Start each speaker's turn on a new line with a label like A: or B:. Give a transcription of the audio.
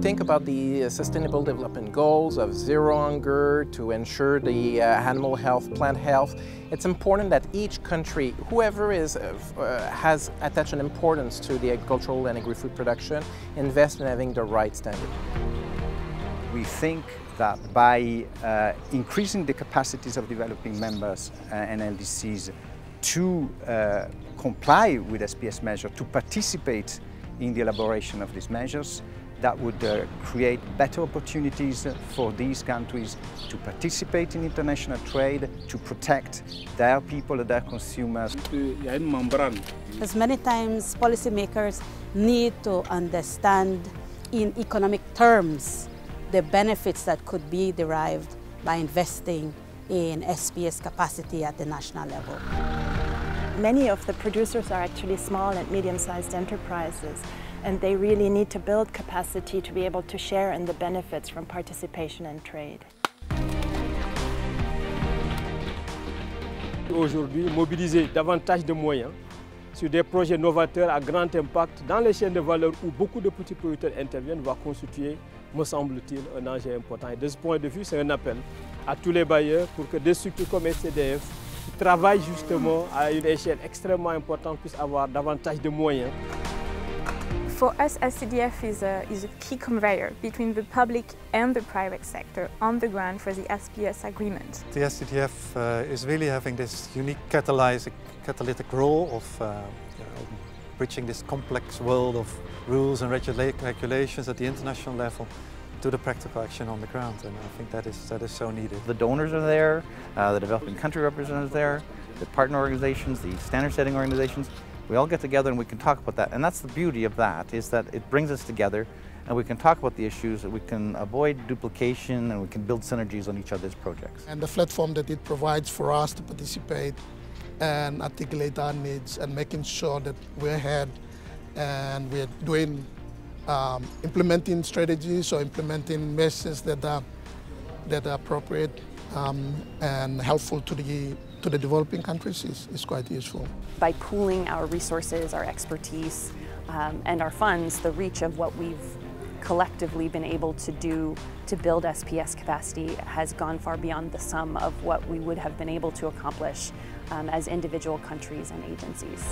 A: think about the uh, Sustainable Development Goals of zero hunger to ensure the uh, animal health, plant health, it's important that each country, whoever is, uh, uh, has attached an importance to the agricultural and agri-food production, invest in having the right standard.
B: We think that by uh, increasing the capacities of developing members and LDCs to comply with SPS measures, to participate in the elaboration of these measures, that would uh, create better opportunities for these countries to participate in international trade, to protect their people and their consumers.
C: Because many times policymakers need to understand in economic terms the benefits that could be derived by investing in SPS capacity at the national level.
D: Many of the producers are actually small and medium-sized enterprises and they really need to build capacity to be able to share in the benefits from participation trade.
E: Aujourd'hui, mobiliser davantage de moyens sur des projets novateurs à grand impact dans les chaînes de valeur où beaucoup de petits producteurs interviennent va constituer, me semble-t-il, un enjeu important. Et de ce point de vue, c'est un appel à tous les bailleurs pour que des structures comme SCDF qui travaillent justement à une échelle extrêmement importante puissent avoir davantage de moyens.
F: For us, STDF is a, is a key conveyor between the public and the private sector on the ground for the SPS agreement.
G: The STDF uh, is really having this unique catalytic, catalytic role of uh, you know, bridging this complex world of rules and regula regulations at the international level to the practical action on the ground, and I think that is, that is so needed.
H: The donors are there, uh, the developing country representatives are there, the partner organizations, the standard setting organizations, we all get together and we can talk about that. And that's the beauty of that, is that it brings us together and we can talk about the issues, we can avoid duplication and we can build synergies on each other's projects.
I: And the platform that it provides for us to participate and articulate our needs and making sure that we're ahead and we're doing, um, implementing strategies or implementing measures that are, that are appropriate um, and helpful to the to the developing countries is, is quite useful.
D: By pooling our resources, our expertise, um, and our funds, the reach of what we've collectively been able to do to build SPS capacity has gone far beyond the sum of what we would have been able to accomplish um, as individual countries and agencies.